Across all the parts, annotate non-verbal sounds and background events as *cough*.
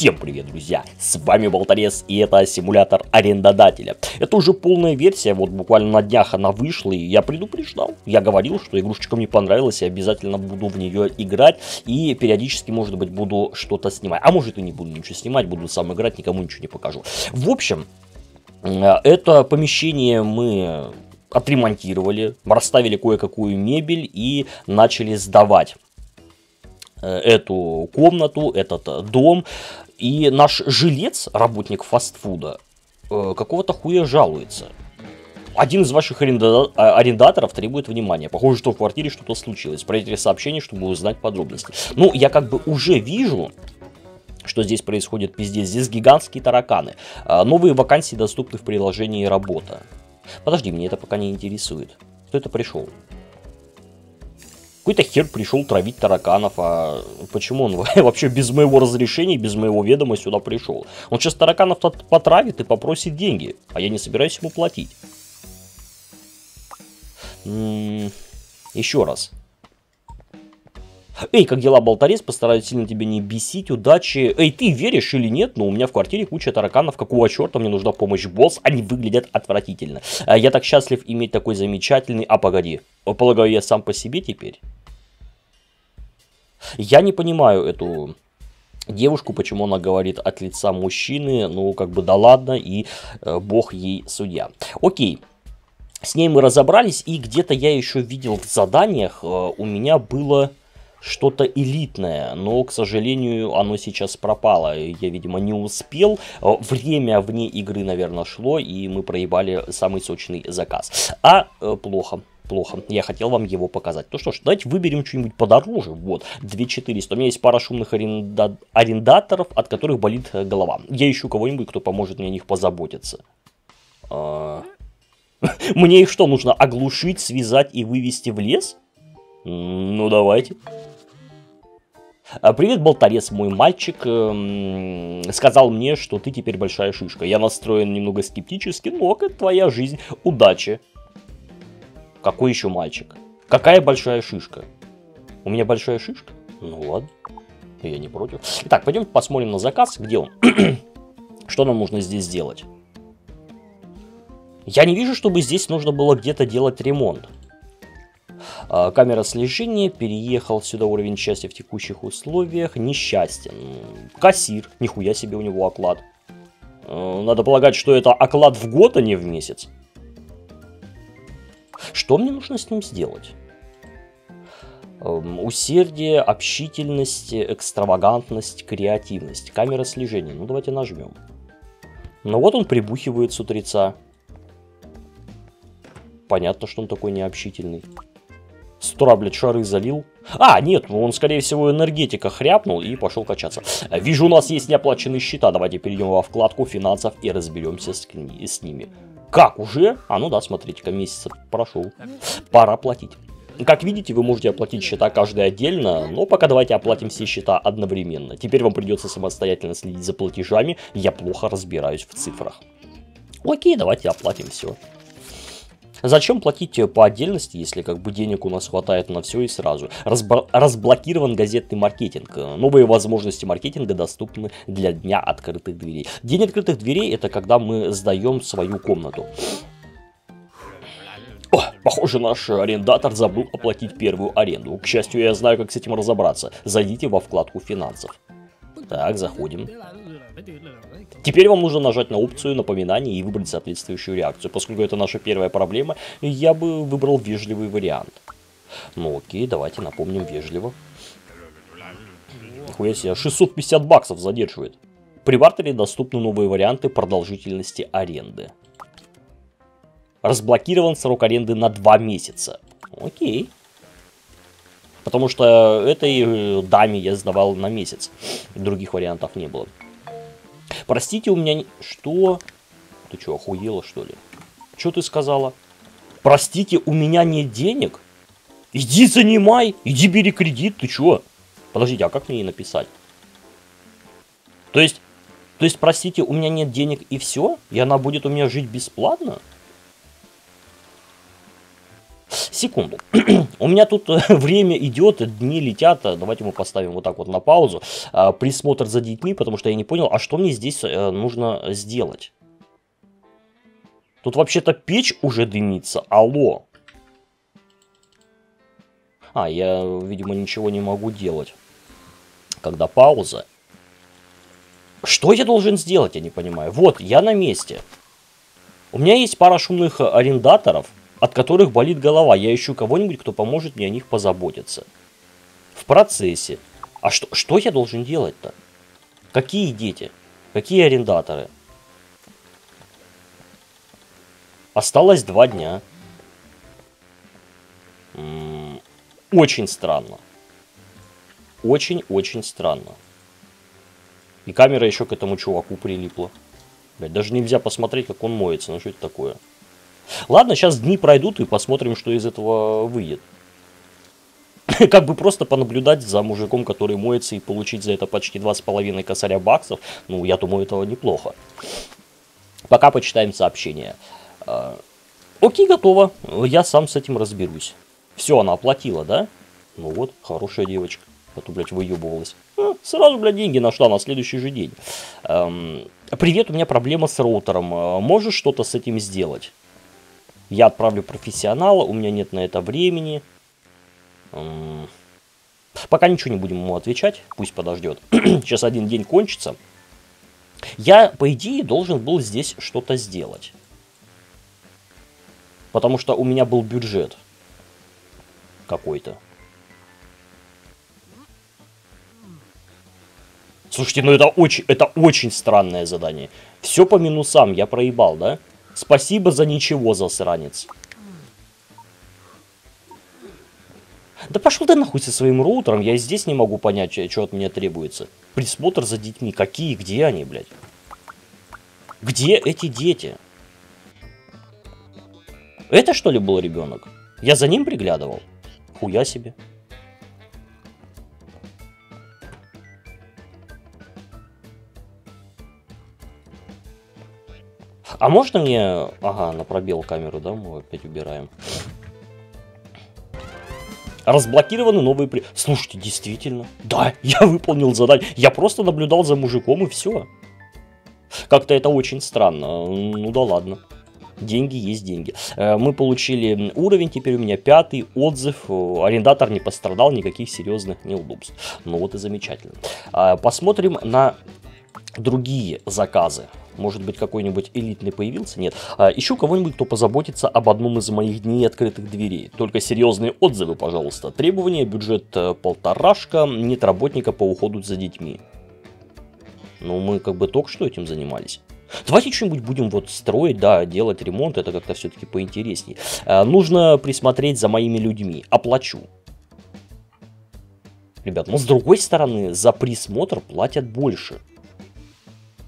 Всем привет, друзья! С вами Болторез, и это симулятор арендодателя. Это уже полная версия, вот буквально на днях она вышла, и я предупреждал. Я говорил, что игрушечка мне понравилась, и обязательно буду в нее играть, и периодически, может быть, буду что-то снимать. А может и не буду ничего снимать, буду сам играть, никому ничего не покажу. В общем, э, это помещение мы отремонтировали, расставили кое-какую мебель и начали сдавать. Э, эту комнату, этот э, дом. И наш жилец, работник фастфуда, э, какого-то хуя жалуется. Один из ваших. А, арендаторов требует внимания. Похоже, что в квартире что-то случилось. Пройдите сообщение, чтобы узнать подробности. Ну, я как бы уже вижу, что здесь происходит пиздец. Здесь гигантские тараканы. Новые вакансии доступны в приложении «Работа». Подожди, мне это пока не интересует. Кто это пришел? Какой-то хер пришел травить тараканов, а почему он *laughs* вообще без моего разрешения, без моего ведома сюда пришел? Он сейчас тараканов потравит и попросит деньги, а я не собираюсь ему платить. М-м, еще раз. Эй, как дела, болторез? Постараюсь сильно тебя не бесить. Удачи. Эй, ты веришь или нет? Но у меня в квартире куча тараканов. Какого черта мне нужна помощь босс? Они выглядят отвратительно. А я так счастлив иметь такой замечательный... А, погоди. Полагаю, я сам по себе теперь? Я не понимаю эту девушку, почему она говорит от лица мужчины, ну, как бы, да ладно, и э, бог ей судья. Окей, с ней мы разобрались, и где-то я еще видел в заданиях, э, у меня было что-то элитное, но, к сожалению, оно сейчас пропало. Я, видимо, не успел. Э, время вне игры, наверное, шло, и мы проебали самый сочный заказ. А э, плохо плохо. Я хотел вам его показать. Ну что ж, давайте выберем что-нибудь подороже. Вот, 2400. У меня есть пара шумных аренда... арендаторов, от которых болит э, голова. Я ищу кого-нибудь, кто поможет мне о них позаботиться. А... *laughs* Мне их что, нужно оглушить, связать и вывести в лес? Ну, давайте. А, Привет, болторез, мой мальчик. Эм, сказал мне, что ты теперь большая шишка. Я настроен немного скептически, но это твоя жизнь. Удачи. Какой еще мальчик? Какая большая шишка? У меня большая шишка? Ну ладно, я не против. Итак, пойдем посмотрим на заказ, где он. *clears throat* Что нам нужно здесь сделать? Я не вижу, чтобы здесь нужно было где-то делать ремонт. А, камера слежения, переехал сюда уровень счастья в текущих условиях, несчастен. Кассир, нихуя себе у него оклад. А, надо полагать, что это оклад в год, а не в месяц. Что мне нужно с ним сделать? Эм, усердие, общительность, экстравагантность, креативность. Камера слежения. Ну, давайте нажмем. Ну вот он прибухивает с утреца. Понятно, что он такой необщительный. С блядь, шары залил. А, нет, ну он, скорее всего, энергетика хряпнул и пошел качаться. Вижу, у нас есть неоплаченные счета. Давайте перейдем во вкладку финансов и разберемся с, с ними. Как, уже? А, ну да, смотрите-ка, месяц прошел. Пора платить. Как видите, вы можете оплатить счета каждый отдельно, но пока давайте оплатим все счета одновременно. Теперь вам придется самостоятельно следить за платежами, я плохо разбираюсь в цифрах. Окей, давайте оплатим все. Зачем платить по отдельности, если как бы денег у нас хватает на все и сразу? Разбо разблокирован газетный маркетинг. Новые возможности маркетинга доступны для дня открытых дверей. День открытых дверей это когда мы сдаем свою комнату. О, похоже, наш арендатор забыл оплатить первую аренду. К счастью, я знаю, как с этим разобраться. Зайдите во вкладку финансов. Так, заходим. Теперь вам нужно нажать на опцию напоминания и выбрать соответствующую реакцию. Поскольку это наша первая проблема, я бы выбрал вежливый вариант. Ну окей, давайте напомним вежливо. Нихуя себе, 650 баксов задерживает. При бартере доступны новые варианты продолжительности аренды. Разблокирован срок аренды на 2 месяца. Окей. Потому что этой э, даме я сдавал на месяц. Других вариантов не было. Простите, у меня... Что? Ты что, охуела, что ли? Что ты сказала? Простите, у меня нет денег? Иди занимай, иди бери кредит, ты чё? Подождите, а как мне ей написать? То есть, то есть, простите, у меня нет денег и все? И она будет у меня жить бесплатно? Секунду. *clears throat* У меня тут *laughs* время идет, дни летят. Давайте мы поставим вот так вот на паузу. А, присмотр за детьми, потому что я не понял, а что мне здесь э, нужно сделать? Тут вообще-то печь уже дымится. Алло. А, я, видимо, ничего не могу делать. Когда пауза. Что я должен сделать, я не понимаю. Вот, я на месте. У меня есть пара шумных арендаторов, от которых болит голова. Я ищу кого-нибудь, кто поможет мне о них позаботиться. В процессе. А что, что я должен делать-то? Какие дети? Какие арендаторы? Осталось два дня. Очень странно. Очень-очень странно. И камера еще к этому чуваку прилипла. Блядь, даже нельзя посмотреть, как он моется. Ну что это такое? Ладно, сейчас дни пройдут и посмотрим, что из этого выйдет. *laughs* как бы просто понаблюдать за мужиком, который моется и получить за это почти 2,5 косаря баксов. Ну, я думаю, этого неплохо. Пока почитаем сообщение. А, окей, готово. Я сам с этим разберусь. Все, она оплатила, да? Ну вот, хорошая девочка. А то, блядь, выебывалась. А, сразу, блядь, деньги нашла на следующий же день. Эм, привет, у меня проблема с роутером. А, можешь что-то с этим сделать? Я отправлю профессионала, у меня нет на это времени. Пока ничего не будем ему отвечать, пусть подождет. *clears throat* Сейчас один день кончится. Я, по идее, должен был здесь что-то сделать. Потому что у меня был бюджет какой-то. Слушайте, ну это очень, это очень странное задание. Все по минусам, я проебал, да? Спасибо за ничего, засранец. Да пошел ты нахуй со своим роутером, я здесь не могу понять, что от меня требуется. Присмотр за детьми, какие, где они, блядь? Где эти дети? Это что ли был ребенок? Я за ним приглядывал? Хуя себе. А можно мне... Ага, на пробел камеру, да, мы опять убираем. Разблокированы новые при... Слушайте, действительно. Да, я выполнил задание. Я просто наблюдал за мужиком и все. Как-то это очень странно. Ну да ладно. Деньги есть деньги. Э, мы получили уровень, теперь у меня пятый, отзыв. Арендатор не пострадал, никаких серьезных неудобств. Ну вот и замечательно. А, посмотрим на другие заказы. Может быть, какой-нибудь элитный появился? Нет. А, ищу кого-нибудь, кто позаботится об одном из моих дней открытых дверей. Только серьезные отзывы, пожалуйста. Требования, бюджет э, полторашка, нет работника по уходу за детьми. Ну, мы как бы только что этим занимались. Давайте что-нибудь будем вот строить, да, делать ремонт, это как-то все-таки поинтереснее. А, нужно присмотреть за моими людьми. Оплачу. Ребят, но с другой стороны, за присмотр платят больше.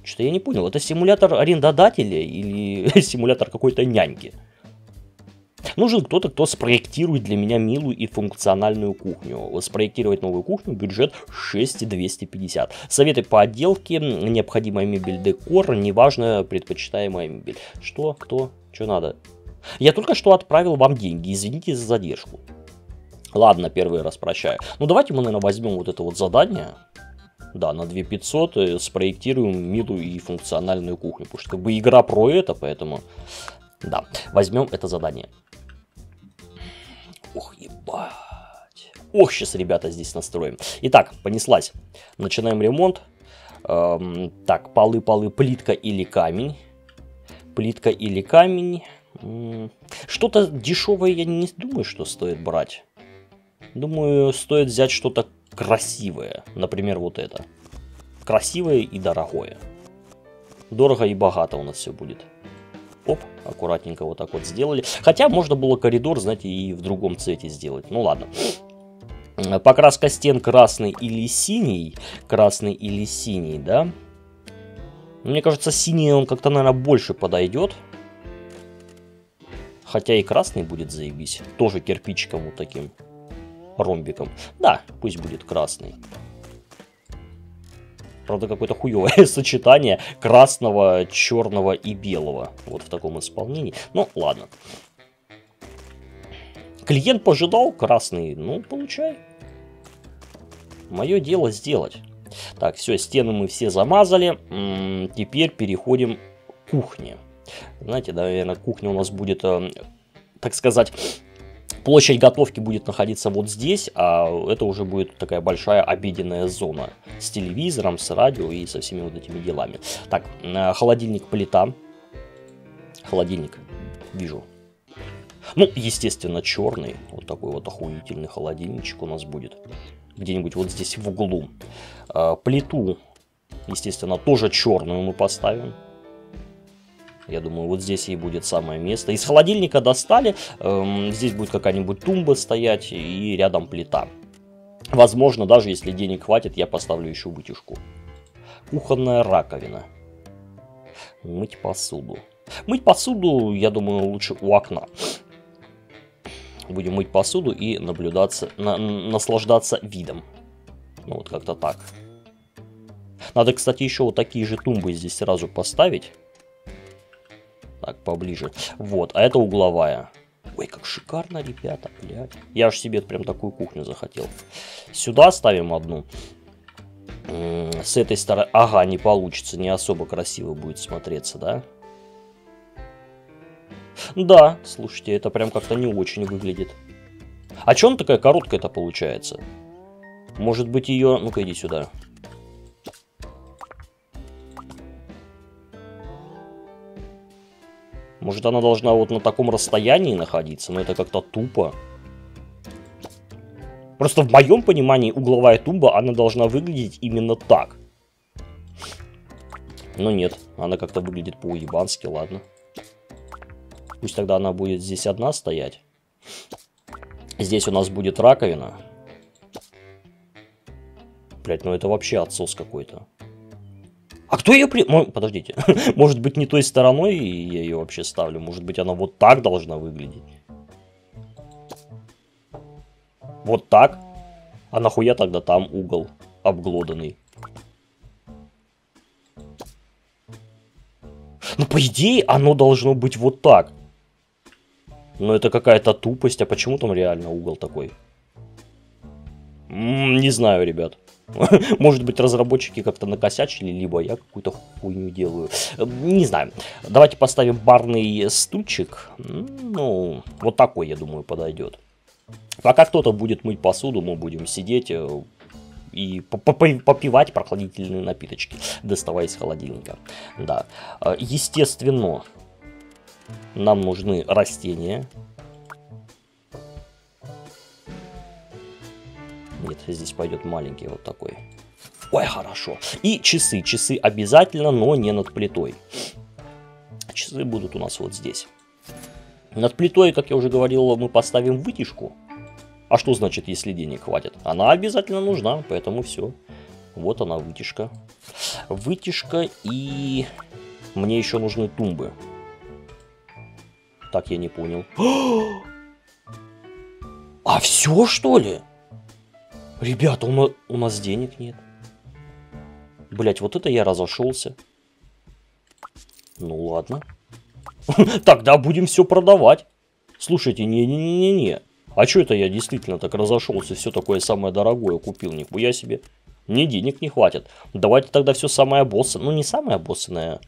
Что-то я не понял, это симулятор арендодателя или *laughs* симулятор какой-то няньки? Нужен кто-то, кто спроектирует для меня милую и функциональную кухню. Спроектировать новую кухню, бюджет 6250. Советы по отделке, необходимая мебель, декор, неважно, предпочитаемая мебель. Что, кто, что надо? Я только что отправил вам деньги, извините за задержку. Ладно, первый раз прощаю. Ну давайте мы, наверное, возьмем вот это вот задание. Да, на 2500 э, спроектируем милую и функциональную кухню. Потому что как бы игра про это, поэтому... Да, возьмем это задание. Ох, ебать. Ох, сейчас, ребята, здесь настроим. Итак, понеслась. Начинаем ремонт. Эм, так, полы, полы, плитка или камень. Плитка или камень. Что-то дешевое я не думаю, что стоит брать. Думаю, стоит взять что-то красивое. Например, вот это. Красивое и дорогое. Дорого и богато у нас все будет. Оп, аккуратненько вот так вот сделали. Хотя можно было коридор, знаете, и в другом цвете сделать. Ну ладно. *sniffs* Покраска стен красный или синий. Красный или синий, да? Мне кажется, синий он как-то, наверное, больше подойдет. Хотя и красный будет заебись. Тоже кирпичиком вот таким ромбиком. Да, пусть будет красный. Правда, какое-то хуевое *laughs* сочетание красного, черного и белого. Вот в таком исполнении. Ну, ладно. Клиент пожидал красный, ну, получай. Мое дело сделать. Так, все, стены мы все замазали. М -м, теперь переходим к кухне. Знаете, наверное, кухня у нас будет, э, так сказать, площадь готовки будет находиться вот здесь, а это уже будет такая большая обеденная зона с телевизором, с радио и со всеми вот этими делами. Так, э, холодильник, плита. Холодильник, вижу. Ну, естественно, черный. Вот такой вот охуительный холодильничек у нас будет. Где-нибудь вот здесь в углу. Э, плиту, естественно, тоже черную мы поставим. Я думаю, вот здесь и будет самое место. Из холодильника достали. Эм, здесь будет какая-нибудь тумба стоять и рядом плита. Возможно, даже если денег хватит, я поставлю еще вытяжку. Кухонная раковина. Мыть посуду. Мыть посуду, я думаю, лучше у окна. Будем мыть посуду и наблюдаться, на, наслаждаться видом. Ну вот как-то так. Надо, кстати, еще вот такие же тумбы здесь сразу поставить. Так, поближе. Вот, а это угловая. Ой, как шикарно, ребята, блядь. Я аж себе прям такую кухню захотел. Сюда ставим одну. С этой стороны... Ага, не получится, не особо красиво будет смотреться, да? Да, слушайте, это прям как-то не очень выглядит. А чё она такая короткая-то получается? Может быть ее... Ну-ка, иди сюда. Может, она должна вот на таком расстоянии находиться, но это как-то тупо. Просто в моем понимании угловая тумба, она должна выглядеть именно так. Но нет, она как-то выглядит по-уебански, ладно. Пусть тогда она будет здесь одна стоять. Здесь у нас будет раковина. Блять, ну это вообще отсос какой-то. А кто ее при... Подождите. *laughs* Может быть, не той стороной я ее вообще ставлю? Может быть, она вот так должна выглядеть? Вот так? А нахуя тогда там угол обглоданный? Ну, по идее, оно должно быть вот так. Но это какая-то тупость. А почему там реально угол такой? М -м, не знаю, ребят. *laughs* Может быть, разработчики как-то накосячили, либо я какую-то хуйню делаю. Не знаю. Давайте поставим барный стульчик. Ну, вот такой, я думаю, подойдет. Пока кто-то будет мыть посуду, мы будем сидеть э, и попивать прохладительные напиточки, доставая из холодильника. Да. Э, естественно, нам нужны растения. Нет, здесь пойдет маленький вот такой. Ой, хорошо. И часы. Часы обязательно, но не над плитой. Часы будут у нас вот здесь. Над плитой, как я уже говорил, мы поставим вытяжку. А что значит, если денег хватит? Она обязательно нужна, поэтому все. Вот она, вытяжка. Вытяжка и... Мне еще нужны тумбы. Так, я не понял. *gasps* А все, что ли? Ребята, у, у нас денег нет. Блять, вот это я разошелся. Ну ладно. *laughs* Тогда будем все продавать. Слушайте, не-не-не-не-не. А что это я действительно так разошелся, все такое самое дорогое купил, нихуя себе. Мне денег не хватит. Давайте тогда все самое боссное. Ну не самое боссное.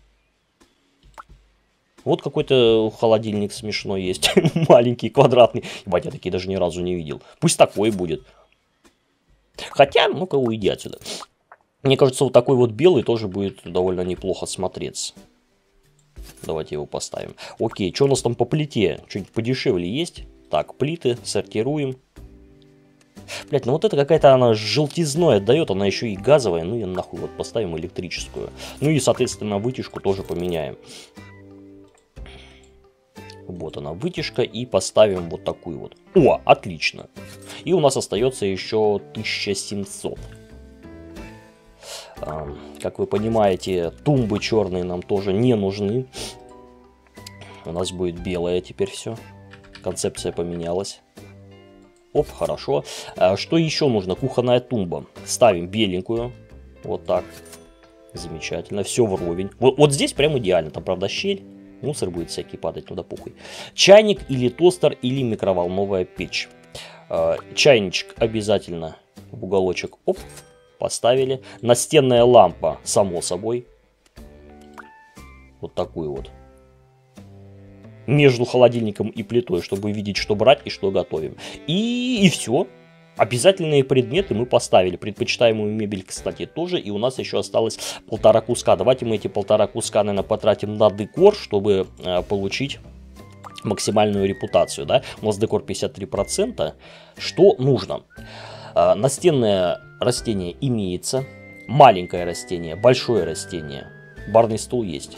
Вот какой-то холодильник смешной есть. *laughs* Маленький, квадратный. Ебать, я такие даже ни разу не видел. Пусть такой будет. Хотя, ну-ка, уйди отсюда. Мне кажется, вот такой вот белый тоже будет довольно неплохо смотреться. Давайте его поставим. Окей, что у нас там по плите? Что-нибудь подешевле есть? Так, плиты сортируем. Блять, ну вот это какая-то она желтизной отдает, она еще и газовая. Ну и нахуй вот поставим электрическую. Ну и, соответственно, вытяжку тоже поменяем. Вот она вытяжка и поставим вот такую вот. О, отлично. И у нас остается еще 1700. Как вы понимаете, тумбы черные нам тоже не нужны. У нас будет белое теперь все. Концепция поменялась. Оп, хорошо. А что еще нужно? Кухонная тумба. Ставим беленькую. Вот так. Замечательно. Все вровень. Вот, вот здесь прям идеально. Там, правда, щель. Мусор будет всякий падать, ну да похуй. Чайник или тостер или микроволновая печь. Э, чайничек обязательно в уголочек. Оп, поставили. Настенная лампа, само собой. Вот такую вот. Между холодильником и плитой, чтобы видеть, что брать и что готовим. И, и все. Обязательные предметы мы поставили. Предпочитаемую мебель, кстати, тоже. И у нас еще осталось полтора куска. Давайте мы эти полтора куска, наверное, потратим на декор, чтобы э, получить максимальную репутацию. Да? У нас декор 53%. Что нужно? Э, настенное растение имеется. Маленькое растение, большое растение. Барный стул есть.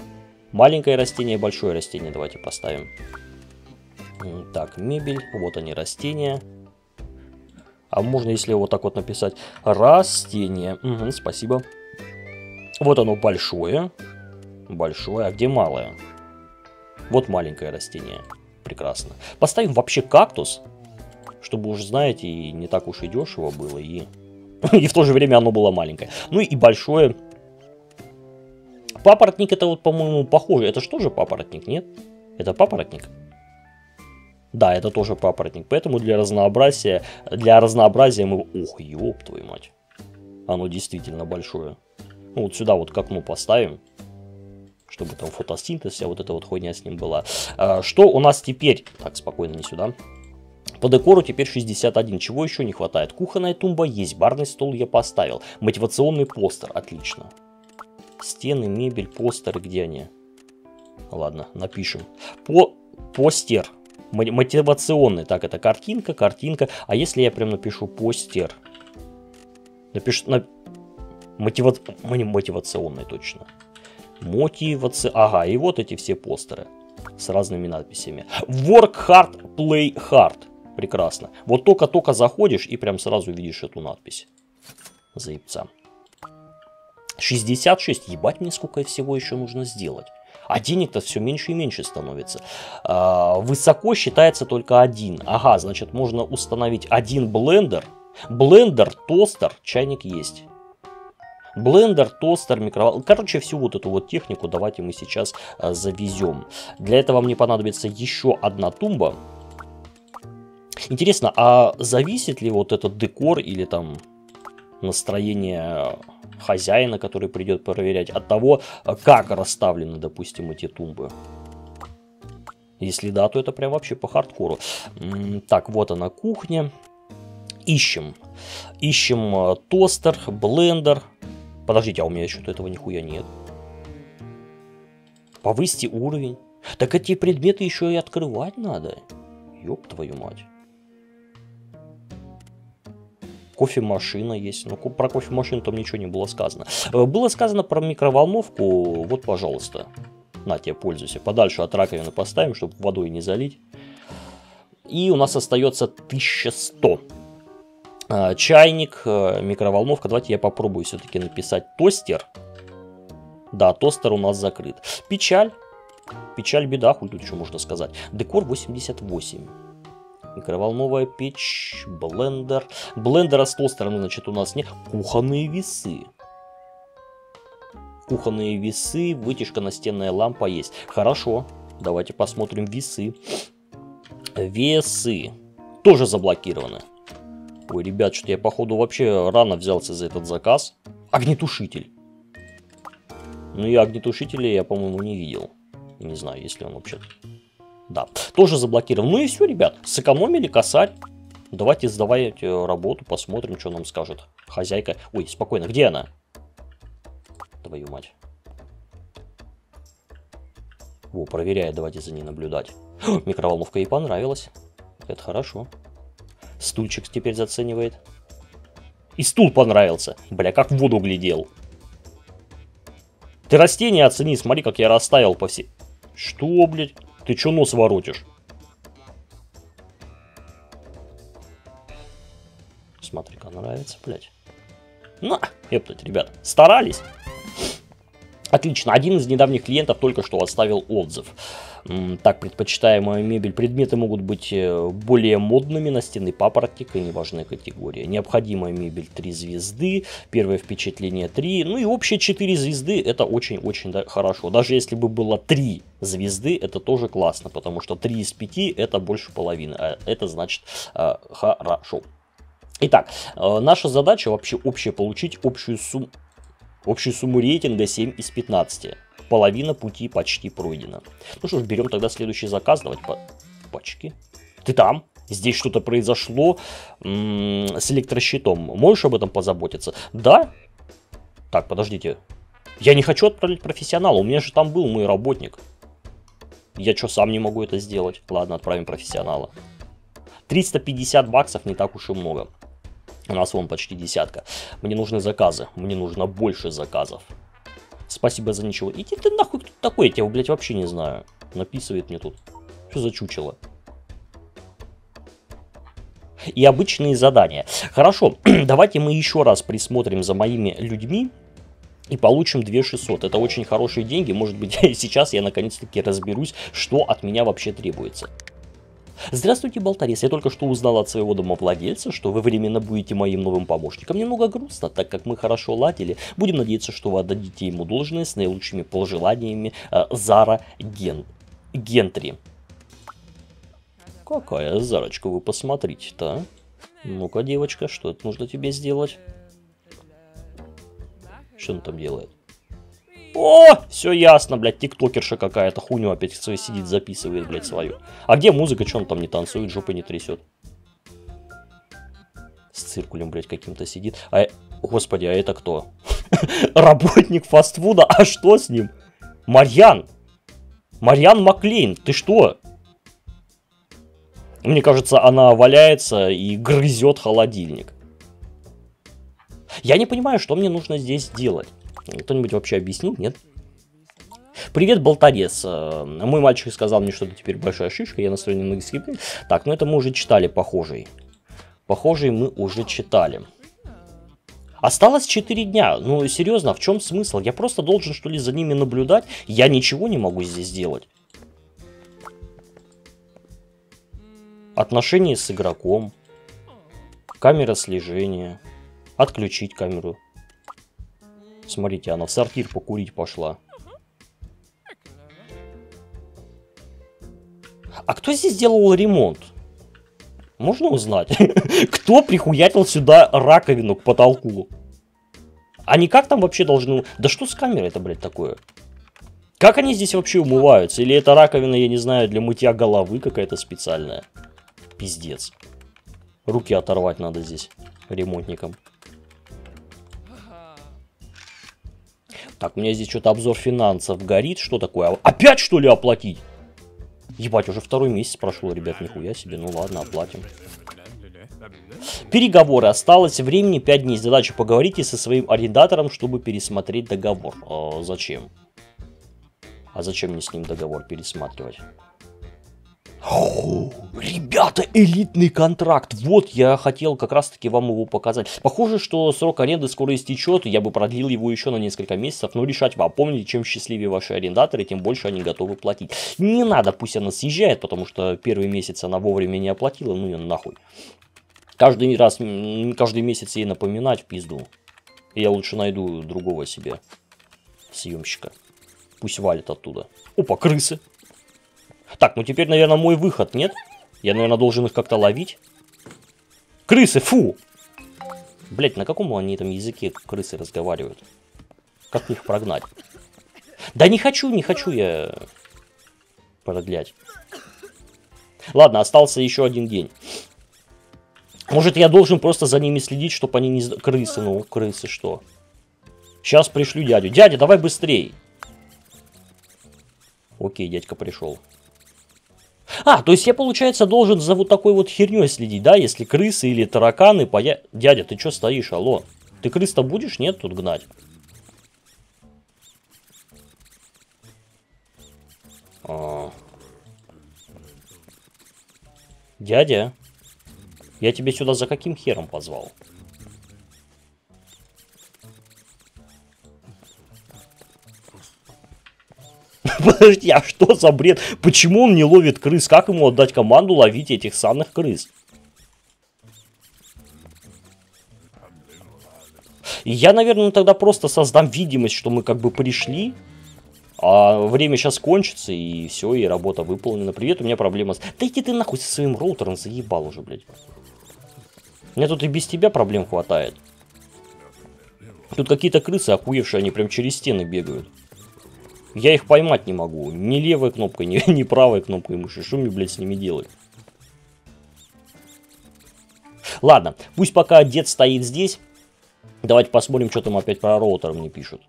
Маленькое растение, большое растение давайте поставим. Так, мебель, вот они растения. А можно, если вот так вот написать, растение. Угу, спасибо. Вот оно большое. Большое. А где малое? Вот маленькое растение. Прекрасно. Поставим вообще кактус, чтобы уж, знаете, и не так уж и дешево было, и, *laughs* и в то же время оно было маленькое. Ну и большое. Папоротник это вот, по-моему, похоже. Это что же папоротник, нет? Это папоротник? Да, это тоже папоротник, поэтому для разнообразия, для разнообразия мы... Ох, ёб твою мать. Оно действительно большое. Ну, вот сюда вот к окну поставим, чтобы там фотосинтез, вся вот эта вот хуйня с ним была. А, что у нас теперь? Так, спокойно, не сюда. По декору теперь 61. Чего еще не хватает? Кухонная тумба есть, барный стол я поставил. Мотивационный постер, отлично. Стены, мебель, постеры, где они? Ладно, напишем. По постер мотивационный. Так, это картинка, картинка. А если я прям напишу постер? Напишу... На... Мотива... Мотивационный точно. Мотивация. Ага, и вот эти все постеры с разными надписями. Work hard, play hard. Прекрасно. Вот только-только заходишь и прям сразу видишь эту надпись. Заебца. 66. Ебать мне сколько всего еще нужно сделать. А денег-то все меньше и меньше становится. А, высоко считается только один. Ага, значит можно установить один блендер. Блендер, тостер, чайник есть. Блендер, тостер, микроволновка. Короче, всю вот эту вот технику давайте мы сейчас а, завезем. Для этого мне понадобится еще одна тумба. Интересно, а зависит ли вот этот декор или там настроение хозяина, который придет проверять, от того, как расставлены, допустим, эти тумбы. Если да, то это прям вообще по хардкору. Так, вот она кухня. Ищем. Ищем э, тостер, блендер. Подождите, а у меня еще-то этого нихуя нет. Повысьте уровень. Так эти предметы еще и открывать надо. Ёб твою мать кофемашина есть. Но про кофемашину там ничего не было сказано. Э, было сказано про микроволновку. Вот, пожалуйста. На тебе, пользуйся. Подальше от раковины поставим, чтобы водой не залить. И у нас остается 1100. Э, чайник, э, микроволновка. Давайте я попробую все-таки написать тостер. Да, тостер у нас закрыт. Печаль. Печаль, беда, хуй тут еще можно сказать. Декор 88 микроволновая печь, блендер. Блендера с той стороны, значит, у нас нет. Кухонные весы. Кухонные весы, вытяжка настенная лампа есть. Хорошо, давайте посмотрим весы. Весы тоже заблокированы. Ой, ребят, что я походу вообще рано взялся за этот заказ. Огнетушитель. Ну, я огнетушителя я, по-моему, не видел. Не знаю, если он вообще да, тоже заблокирован. Ну и все, ребят, сэкономили косарь. Давайте сдавать э, работу, посмотрим, что нам скажет хозяйка. Ой, спокойно, где она? Твою мать. О, проверяет, давайте за ней наблюдать. Микроволновка ей понравилась. Это хорошо. Стульчик теперь заценивает. И стул понравился. Бля, как в воду глядел. Ты растение оцени, смотри, как я расставил по всей... Что, блядь? Ты чё нос воротишь? Смотри-ка, нравится, блядь. На, ептать, ребят, старались. Отлично, один из недавних клиентов только что оставил отзыв. Так, предпочитаемая мебель. Предметы могут быть э, более модными. Настенный папоротник и неважная категория. Необходимая мебель 3 звезды. Первое впечатление 3. Ну и общие 4 звезды это очень-очень да, хорошо. Даже если бы было 3 звезды, это тоже классно. Потому что 3 из 5 это больше половины. А это значит э, хорошо. Итак, э, наша задача вообще общая получить общую сумму. Общую сумму рейтинга 7 из 15 половина пути почти пройдена. Ну что ж, берем тогда следующий заказ. Давайте по... Пачки. Ты там? Здесь что-то произошло с электрощитом. Можешь об этом позаботиться? Да? Так, подождите. Я не хочу отправлять профессионала. У меня же там был мой работник. Я что, сам не могу это сделать? Ладно, отправим профессионала. 350 баксов не так уж и много. У нас вон почти десятка. Мне нужны заказы. Мне нужно больше заказов. Спасибо за ничего. Иди ты нахуй, кто такой? Я тебя, блядь, вообще не знаю. Написывает мне тут. Что за чучело? И обычные задания. Хорошо, *clears throat* давайте мы еще раз присмотрим за моими людьми и получим 2600. Это очень хорошие деньги. Может быть, *laughs* сейчас я наконец-таки разберусь, что от меня вообще требуется. Здравствуйте, Болторез. Я только что узнал от своего домовладельца, что вы временно будете моим новым помощником. Немного грустно, так как мы хорошо ладили. Будем надеяться, что вы отдадите ему должное с наилучшими пожеланиями э, Зара Ген... Гентри. Какая Зарочка, вы посмотрите-то, а? Ну-ка, девочка, что это нужно тебе сделать? Что он там делает? О, все ясно, блядь, тиктокерша какая-то хуйню опять сидит, записывает, блядь, свою. А где музыка, что он там не танцует, жопы не трясет? С циркулем, блядь, каким-то сидит. А, господи, а это кто? *laughs* Работник фастфуда, а что с ним? Марьян! Марьян Маклейн, ты что? Мне кажется, она валяется и грызет холодильник. Я не понимаю, что мне нужно здесь делать. Кто-нибудь вообще объяснил? Нет? Привет, болторез. Э, мой мальчик сказал мне, что это теперь большая шишка, я настроен на скрипты. Так, ну это мы уже читали похожий. Похожий мы уже читали. Осталось 4 дня. Ну, серьезно, в чем смысл? Я просто должен, что ли, за ними наблюдать? Я ничего не могу здесь сделать. Отношения с игроком. Камера слежения. Отключить камеру Смотрите, она в сортир покурить пошла. А кто здесь делал ремонт? Можно узнать? *laughs* кто прихуятил сюда раковину к потолку? Они как там вообще должны... Да что с камерой это, блядь, такое? Как они здесь вообще умываются? Или это раковина, я не знаю, для мытья головы какая-то специальная? Пиздец. Руки оторвать надо здесь ремонтникам. Так, у меня здесь что-то обзор финансов горит. Что такое? Опять что ли оплатить? Ебать, уже второй месяц прошел, ребят, нихуя себе. Ну ладно, оплатим. Переговоры. Осталось времени 5 дней. Задача поговорите со своим арендатором, чтобы пересмотреть договор. А, зачем? А зачем мне с ним договор пересматривать? Ребята, элитный контракт. Вот, я хотел как раз таки вам его показать. Похоже, что срок аренды скоро истечет. Я бы продлил его еще на несколько месяцев. Но решать вам. Помните, чем счастливее ваши арендаторы, тем больше они готовы платить. Не надо, пусть она съезжает, потому что первый месяц она вовремя не оплатила. Ну и нахуй. Каждый раз, каждый месяц ей напоминать в пизду. Я лучше найду другого себе съемщика. Пусть валит оттуда. Опа, крысы. Так, ну теперь, наверное, мой выход, нет? Я, наверное, должен их как-то ловить. Крысы, фу! Блять, на каком они там языке крысы разговаривают? Как их прогнать? Да не хочу, не хочу я продлять. Ладно, остался еще один день. Может, я должен просто за ними следить, чтобы они не... Крысы, ну, крысы что? Сейчас пришлю дядю. Дядя, давай быстрей. Окей, дядька пришел. А, то есть я, получается, должен за вот такой вот херней следить, да? Если крысы или тараканы поя... Дядя, ты что стоишь, алло? Ты крыс-то будешь, нет, тут гнать? А... Дядя, я тебя сюда за каким хером позвал? Подожди, а что за бред? Почему он не ловит крыс? Как ему отдать команду ловить этих самых крыс? Я, наверное, тогда просто создам видимость, что мы как бы пришли, а время сейчас кончится, и все, и работа выполнена. Привет, у меня проблема с... Да иди ты нахуй со своим роутером, заебал уже, блядь. Мне тут и без тебя проблем хватает. Тут какие-то крысы охуевшие, они прям через стены бегают. Я их поймать не могу. Ни левой кнопкой, *laughs* ни, ни правой кнопкой мыши. Что мне, блядь, с ними делать? Ладно, пусть пока дед стоит здесь. Давайте посмотрим, что там опять про роутер мне пишут.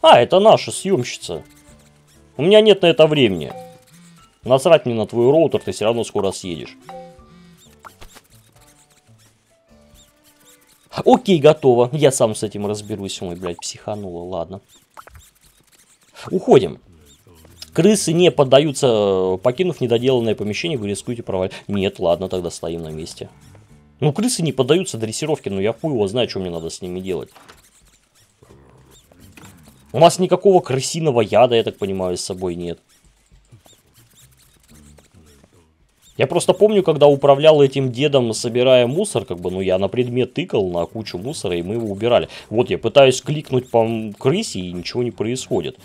А, это наша съемщица. У меня нет на это времени. Насрать мне на твой роутер, ты все равно скоро съедешь. Окей, готово. Я сам с этим разберусь. Ой, блядь, психанула. Ладно. Уходим. Крысы не поддаются, покинув недоделанное помещение, вы рискуете провалить. Нет, ладно, тогда стоим на месте. Ну, крысы не поддаются дрессировке, но я хуй его знаю, что мне надо с ними делать. У нас никакого крысиного яда, я так понимаю, с собой нет. Я просто помню, когда управлял этим дедом, собирая мусор, как бы, ну, я на предмет тыкал на кучу мусора, и мы его убирали. Вот, я пытаюсь кликнуть по крысе, и ничего не происходит.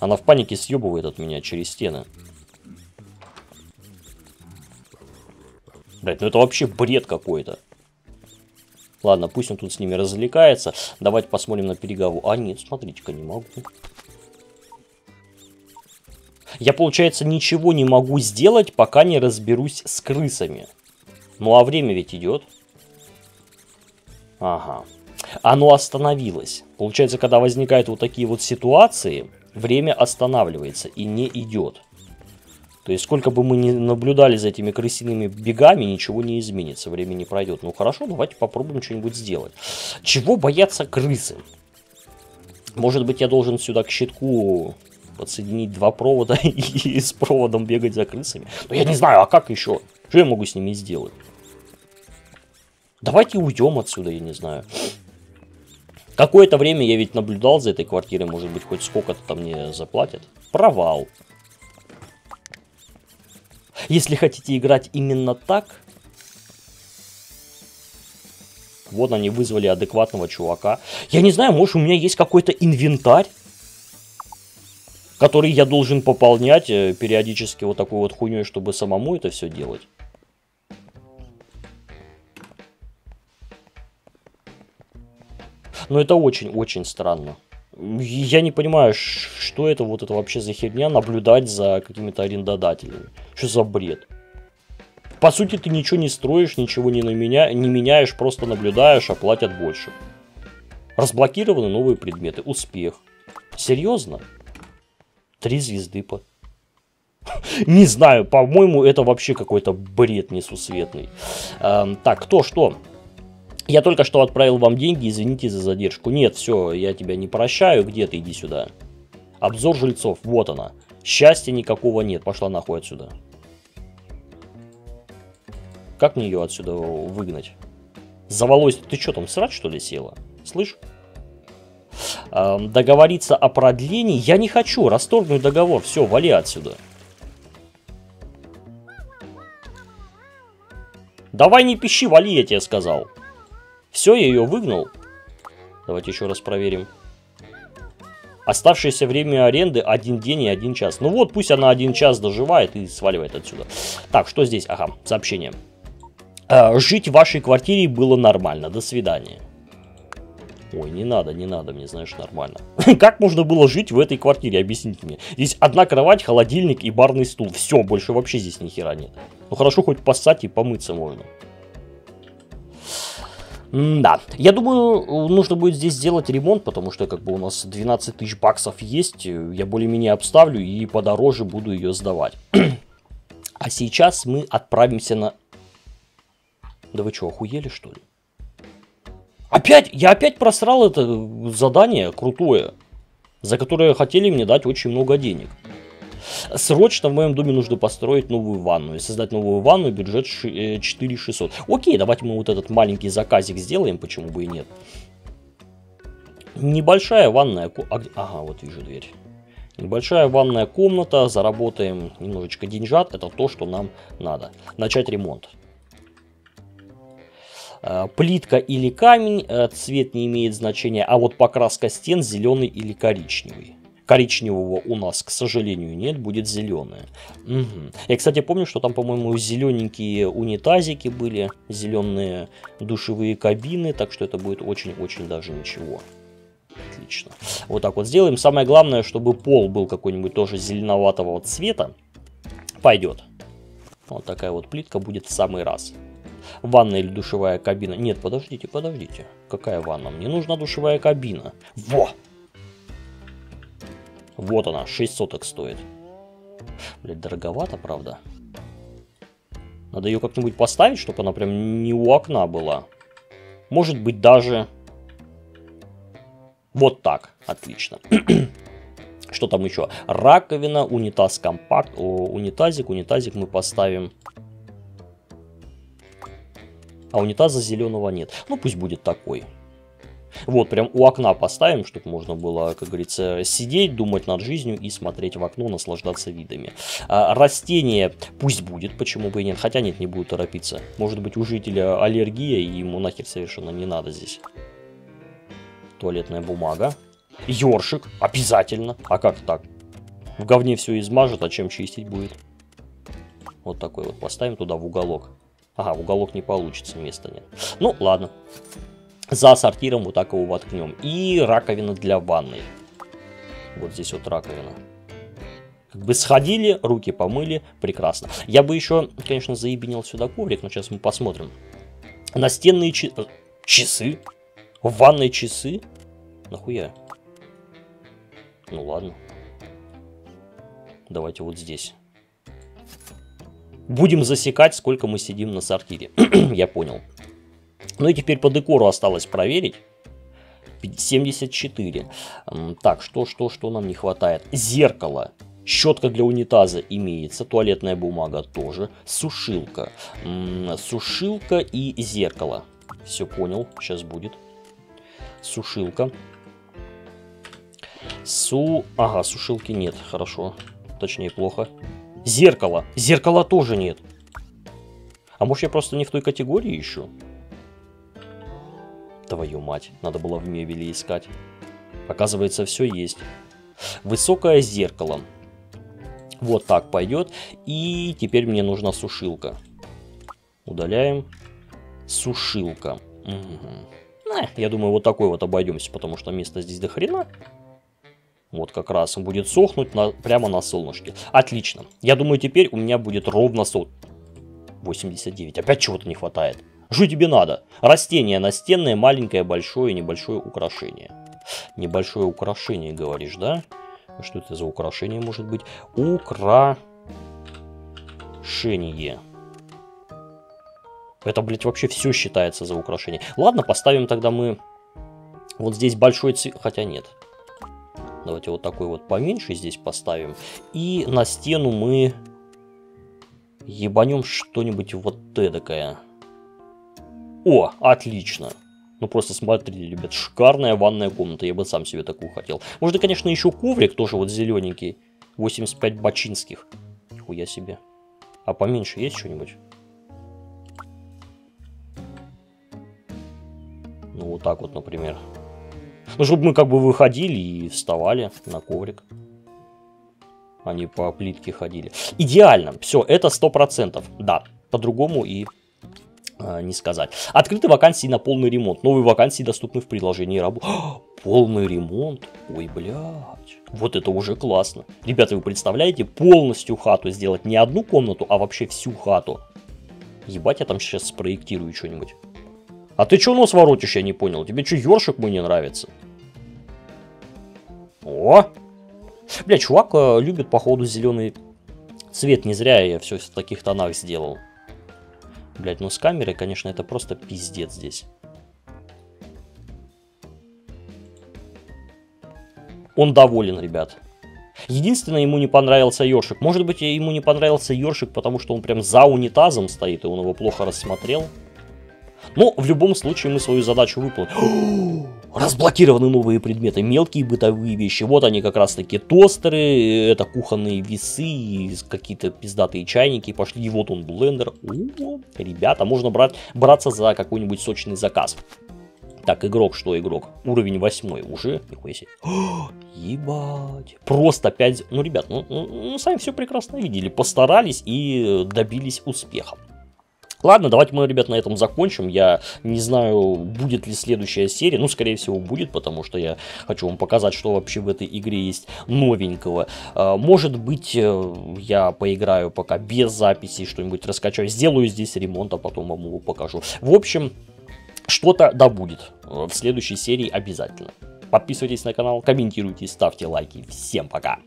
Она в панике съебывает от меня через стены. Блять, ну это вообще бред какой-то. Ладно, пусть он тут с ними развлекается. Давайте посмотрим на переговоры. А, нет, смотрите-ка, не могу. Я, получается, ничего не могу сделать, пока не разберусь с крысами. Ну, а время ведь идет. Ага. Оно остановилось. Получается, когда возникают вот такие вот ситуации, время останавливается и не идет. То есть, сколько бы мы ни наблюдали за этими крысиными бегами, ничего не изменится, время не пройдет. Ну хорошо, давайте попробуем что-нибудь сделать. Чего боятся крысы? Может быть, я должен сюда к щитку подсоединить два провода *laughs* и с проводом бегать за крысами. Но я не знаю, а как еще? Что я могу с ними сделать? Давайте уйдем отсюда, я не знаю. Какое-то время я ведь наблюдал за этой квартирой, может быть, хоть сколько-то там мне заплатят. Провал. Если хотите играть именно так, вот они вызвали адекватного чувака. Я не знаю, может у меня есть какой-то инвентарь? который я должен пополнять э, периодически вот такой вот хуйней, чтобы самому это все делать. Но это очень-очень странно. Я не понимаю, что это вот это вообще за херня, наблюдать за какими-то арендодателями. Что за бред? По сути, ты ничего не строишь, ничего не, на меня, не меняешь, просто наблюдаешь, а платят больше. Разблокированы новые предметы. Успех. Серьезно? Три звезды по... *laughs* Не знаю, по-моему, это вообще какой-то бред несусветный. Эм, так, кто что? Я только что отправил вам деньги, извините за задержку. Нет, все, я тебя не прощаю, где ты, иди сюда. Обзор жильцов, вот она. Счастья никакого нет, пошла нахуй отсюда. Как мне ее отсюда выгнать? Завалось, ты что там, срать что ли села? Слышь? договориться о продлении. Я не хочу расторгнуть договор. Все, вали отсюда. Давай не пищи, вали, я тебе сказал. Все, я ее выгнал. Давайте еще раз проверим. Оставшееся время аренды один день и один час. Ну вот, пусть она один час доживает и сваливает отсюда. Так, что здесь? Ага, сообщение. Э, жить в вашей квартире было нормально. До свидания. Ой, не надо, не надо, мне, знаешь, нормально. *laughs* как можно было жить в этой квартире, объясните мне. Здесь одна кровать, холодильник и барный стул. Все, больше вообще здесь ни хера нет. Ну хорошо, хоть поссать и помыться можно. Да, я думаю, нужно будет здесь сделать ремонт, потому что как бы у нас 12 тысяч баксов есть, я более-менее обставлю и подороже буду ее сдавать. *clears throat* а сейчас мы отправимся на... Да вы что, охуели что ли? Опять, я опять просрал это задание крутое, за которое хотели мне дать очень много денег. Срочно в моем доме нужно построить новую ванну. И создать новую ванну, бюджет 4600. Э, Окей, давайте мы вот этот маленький заказик сделаем, почему бы и нет. Небольшая ванная... А ага, вот вижу дверь. Небольшая ванная комната, заработаем немножечко деньжат, это то, что нам надо. Начать ремонт. Э, плитка или камень, э, цвет не имеет значения, а вот покраска стен зеленый или коричневый. Коричневого у нас, к сожалению, нет, будет зеленое. Угу. Я, кстати, помню, что там, по-моему, зелененькие унитазики были, зеленые душевые кабины, так что это будет очень-очень даже ничего. Отлично. Вот так вот сделаем. Самое главное, чтобы пол был какой-нибудь тоже зеленоватого цвета. Пойдет. Вот такая вот плитка будет в самый раз. Ванна или душевая кабина. Нет, подождите, подождите. Какая ванна? Мне нужна душевая кабина. Во! Вот она, 6 соток стоит. Блять, дороговато, правда? Надо ее как-нибудь поставить, чтобы она прям не у окна была. Может быть, даже... Вот так. Отлично. *clears throat* Что там еще? Раковина, унитаз компакт, о, унитазик, унитазик мы поставим. А унитаза зеленого нет. Ну, пусть будет такой. Вот, прям у окна поставим, чтобы можно было, как говорится, сидеть, думать над жизнью и смотреть в окно, наслаждаться видами. А, растение пусть будет, почему бы и нет. Хотя нет, не буду торопиться. Может быть, у жителя аллергия, и ему нахер совершенно не надо здесь. Туалетная бумага. Ёршик, обязательно. А как так? В говне все измажет, а чем чистить будет? Вот такой вот поставим туда в уголок. Ага, в уголок не получится, места нет. Ну, ладно за сортиром вот так его воткнем. И раковина для ванной. Вот здесь вот раковина. Как бы сходили, руки помыли, прекрасно. Я бы еще, конечно, заебенил сюда коврик, но сейчас мы посмотрим. Настенные чи часы? В ванной часы? Нахуя? Ну ладно. Давайте вот здесь. Будем засекать, сколько мы сидим на сортире. *clears throat* Я понял. Ну и теперь по декору осталось проверить. 74. Так, что, что, что нам не хватает? Зеркало. Щетка для унитаза имеется, туалетная бумага тоже, сушилка. Сушилка и зеркало. Все понял, сейчас будет. Сушилка. Су... Ага, сушилки нет, хорошо. Точнее, плохо. Зеркало. Зеркала тоже нет. А может я просто не в той категории еще? Твою мать, надо было в мебели искать. Оказывается, все есть. Высокое зеркало. Вот так пойдет. И теперь мне нужна сушилка. Удаляем. Сушилка. Угу. Э, я думаю, вот такой вот обойдемся, потому что места здесь до хрена. Вот как раз он будет сохнуть на, прямо на солнышке. Отлично. Я думаю, теперь у меня будет ровно 100. 89. Опять чего-то не хватает. Что тебе надо? Растение настенное, маленькое, большое, небольшое украшение. Небольшое украшение, говоришь, да? А что это за украшение может быть? Украшение. Это, блядь, вообще все считается за украшение. Ладно, поставим тогда мы вот здесь большой цвет. Хотя нет. Давайте вот такой вот поменьше здесь поставим. И на стену мы ебанем что-нибудь вот эдакое. О, отлично. Ну просто смотрите, ребят, шикарная ванная комната. Я бы сам себе такую хотел. Можно, конечно, еще коврик тоже вот зелененький. 85 бачинских. Нихуя себе. А поменьше есть что-нибудь? Ну вот так вот, например. Ну, чтобы мы как бы выходили и вставали на коврик. Они по плитке ходили. Идеально. Все, это 100%. Да, по-другому и а, не сказать. Открыты вакансии на полный ремонт. Новые вакансии доступны в приложении работы. Полный ремонт? Ой, блядь. Вот это уже классно. Ребята, вы представляете, полностью хату сделать не одну комнату, а вообще всю хату. Ебать, я там сейчас спроектирую что-нибудь. А ты что нос воротишь, я не понял. Тебе что, ёршик мой не нравится? О! Бля, чувак э, любит, походу, зеленый цвет. Не зря я все в таких тонах сделал. Блять, ну с камерой, конечно, это просто пиздец здесь. Он доволен, ребят. Единственное, ему не понравился ёршик. Может быть, ему не понравился ёршик, потому что он прям за унитазом стоит, и он его плохо рассмотрел. Но в любом случае мы свою задачу выполнили. Разблокированы новые предметы, мелкие бытовые вещи. Вот они как раз таки тостеры, это кухонные весы, какие-то пиздатые чайники пошли. И вот он блендер. О, ребята, можно брать, браться за какой-нибудь сочный заказ. Так, игрок, что игрок? Уровень восьмой уже, нихуя себе. О, *gasps* ебать. Просто 5... Ну, ребят, ну, ну, ну, сами все прекрасно видели. Постарались и добились успеха. Ладно, давайте мы, ребят, на этом закончим. Я не знаю, будет ли следующая серия. Ну, скорее всего, будет, потому что я хочу вам показать, что вообще в этой игре есть новенького. А, может быть, э, я поиграю пока без записи, что-нибудь раскачаю. Сделаю здесь ремонт, а потом вам его покажу. В общем, что-то да будет в следующей серии обязательно. Подписывайтесь на канал, комментируйте, ставьте лайки. Всем пока!